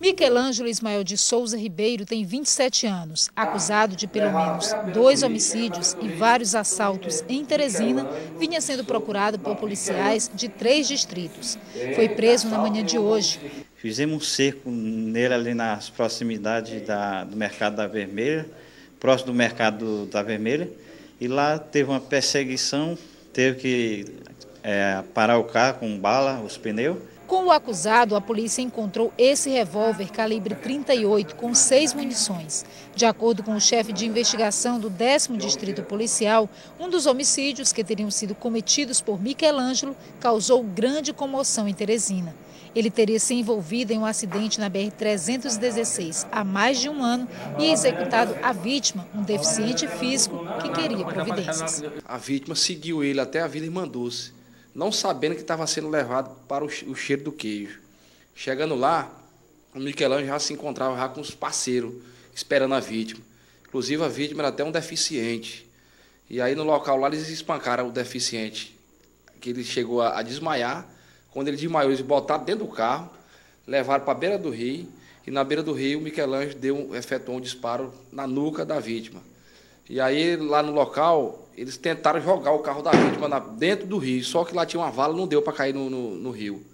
Michelangelo Ismael de Souza Ribeiro tem 27 anos, acusado de pelo menos dois homicídios e vários assaltos em Teresina, vinha sendo procurado por policiais de três distritos. Foi preso na manhã de hoje. Fizemos um cerco nele ali nas proximidades da, do Mercado da Vermelha, próximo do Mercado da Vermelha, e lá teve uma perseguição, teve que é, parar o carro com bala, os pneus, com o acusado, a polícia encontrou esse revólver calibre 38 com seis munições. De acordo com o chefe de investigação do 10 Distrito Policial, um dos homicídios que teriam sido cometidos por Michelangelo causou grande comoção em Teresina. Ele teria se envolvido em um acidente na BR-316 há mais de um ano e executado a vítima, um deficiente físico que queria providências. A vítima seguiu ele até a Vila Irmã Dulce não sabendo que estava sendo levado para o cheiro do queijo. Chegando lá, o Michelangelo já se encontrava já com os parceiros, esperando a vítima. Inclusive, a vítima era até um deficiente. E aí, no local lá, eles espancaram o deficiente, que ele chegou a, a desmaiar. Quando ele desmaiou, eles botaram dentro do carro, levaram para a beira do rio, e na beira do rio, o Michelangelo deu, efetuou um disparo na nuca da vítima. E aí, lá no local, eles tentaram jogar o carro da vítima dentro do rio, só que lá tinha uma vala, não deu para cair no, no, no rio.